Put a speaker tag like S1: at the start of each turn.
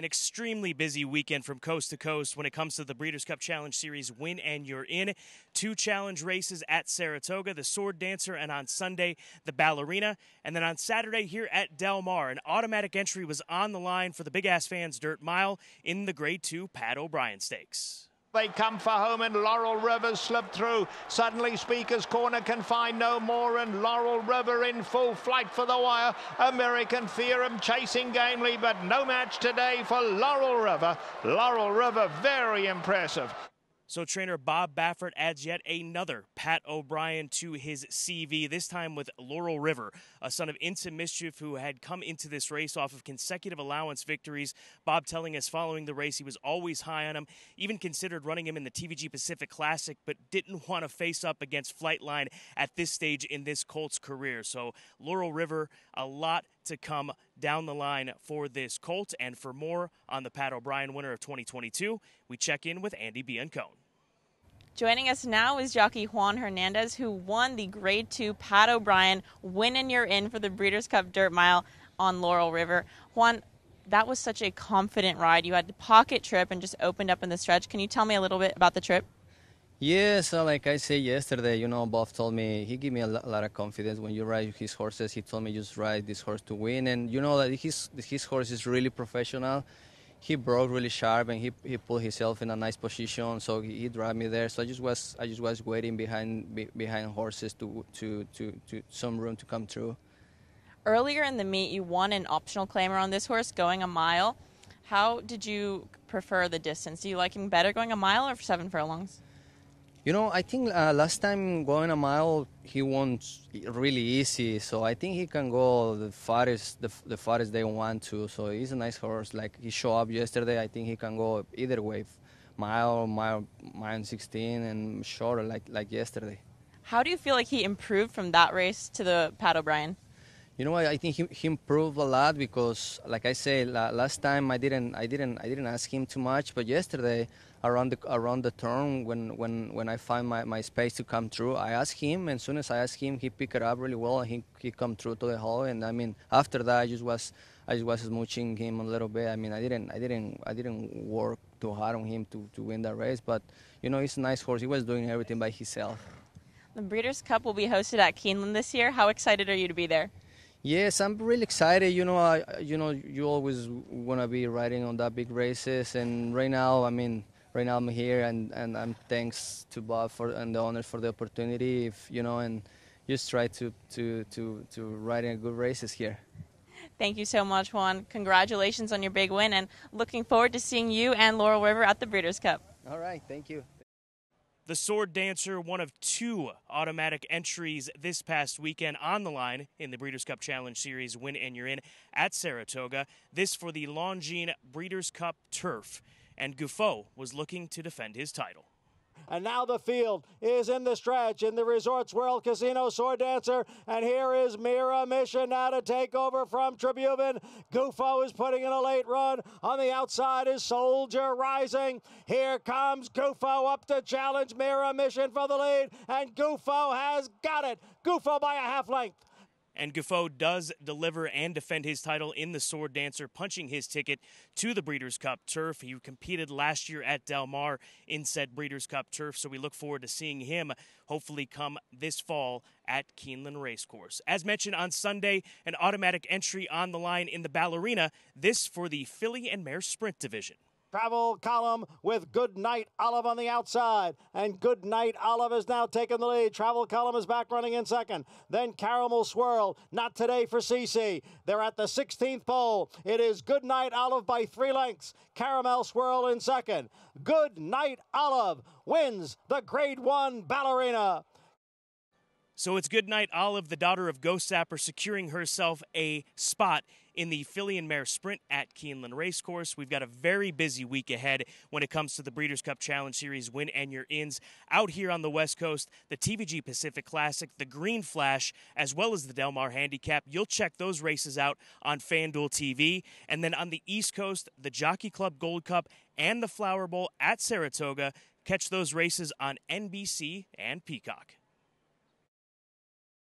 S1: an extremely busy weekend from coast to coast when it comes to the Breeders' Cup Challenge Series win and you're in. Two challenge races at Saratoga, the Sword Dancer, and on Sunday, the Ballerina. And then on Saturday here at Del Mar, an automatic entry was on the line for the Big Ass Fans Dirt Mile in the Grade 2 Pat O'Brien Stakes.
S2: They come for home and Laurel River slipped through. Suddenly Speaker's Corner can find no more and Laurel River in full flight for the wire. American Theorem chasing gamely but no match today for Laurel River. Laurel River very impressive.
S1: So trainer Bob Baffert adds yet another Pat O'Brien to his CV, this time with Laurel River, a son of Into Mischief who had come into this race off of consecutive allowance victories. Bob telling us following the race he was always high on him, even considered running him in the TVG Pacific Classic, but didn't want to face up against Flightline at this stage in this Colts career. So Laurel River, a lot to come down the line for this Colt. And for more on the Pat O'Brien winner of 2022, we check in with Andy Biancone.
S3: Joining us now is jockey Juan Hernandez, who won the Grade 2 Pat O'Brien Win and You're In for the Breeders' Cup Dirt Mile on Laurel River. Juan, that was such a confident ride. You had the pocket trip and just opened up in the stretch. Can you tell me a little bit about the trip?
S4: Yeah, uh, so like I said yesterday, you know, Bob told me he gave me a lot of confidence when you ride his horses. He told me just ride this horse to win, and you know that his his horse is really professional. He broke really sharp and he he put himself in a nice position, so he, he drive me there. So I just was I just was waiting behind be, behind horses to, to to to some room to come through.
S3: Earlier in the meet, you won an optional claimer on this horse, going a mile. How did you prefer the distance? Do you like him better going a mile or seven furlongs?
S4: You know, I think uh, last time going a mile, he won really easy. So I think he can go the farthest, the, the farthest they want to. So he's a nice horse. Like he showed up yesterday. I think he can go either way, mile, mile, mile 16, and shorter like like yesterday.
S3: How do you feel like he improved from that race to the Pat O'Brien?
S4: You know, I think he, he improved a lot because, like I said, last time I didn't, I didn't, I didn't ask him too much. But yesterday, around the around the turn, when when when I find my, my space to come through, I asked him, and as soon as I asked him, he picked it up really well, and he he come through to the hole. And I mean, after that, I just was I just was smooching him a little bit. I mean, I didn't I didn't I didn't work too hard on him to to win that race, but you know, he's a nice horse. He was doing everything by himself.
S3: The Breeders' Cup will be hosted at Keeneland this year. How excited are you to be there?
S4: Yes, I'm really excited. You know, I, you know, you always want to be riding on that big races, and right now, I mean, right now I'm here, and and I'm thanks to Bob for and the owners for the opportunity. If you know, and just try to to to to ride in good races here.
S3: Thank you so much, Juan. Congratulations on your big win, and looking forward to seeing you and Laurel River at the Breeders' Cup.
S4: All right, thank you.
S1: The Sword Dancer, one of two automatic entries this past weekend on the line in the Breeders' Cup Challenge Series win and you're in at Saratoga. This for the Longines Breeders' Cup turf. And Gufo was looking to defend his title.
S2: And now the field is in the stretch in the Resorts World Casino Sword Dancer. And here is Mira Mission now to take over from Tribhuvan. Gufo is putting in a late run. On the outside is Soldier Rising. Here comes Gufo up to challenge Mira Mission for the lead. And Gufo has got it. Gufo by a half length.
S1: And Gufo does deliver and defend his title in the Sword Dancer, punching his ticket to the Breeders' Cup turf. He competed last year at Del Mar in said Breeders' Cup turf, so we look forward to seeing him hopefully come this fall at Keeneland Racecourse. As mentioned on Sunday, an automatic entry on the line in the Ballerina, this for the filly and mare sprint division.
S2: Travel Column with Goodnight Olive on the outside. And Goodnight Olive has now taken the lead. Travel Column is back running in second. Then Caramel Swirl. Not today for CC. They're at the 16th pole. It is Goodnight Olive by three lengths. Caramel Swirl in second. Goodnight Olive wins the Grade 1 Ballerina.
S1: So it's Goodnight Olive, the daughter of Ghostzapper, securing herself a spot in the filly and mare sprint at Keeneland Racecourse. We've got a very busy week ahead when it comes to the Breeders' Cup Challenge Series win and your ins out here on the West Coast, the TVG Pacific Classic, the Green Flash, as well as the Del Mar Handicap. You'll check those races out on FanDuel TV. And then on the East Coast, the Jockey Club Gold Cup and the Flower Bowl at Saratoga. Catch those races on NBC and Peacock.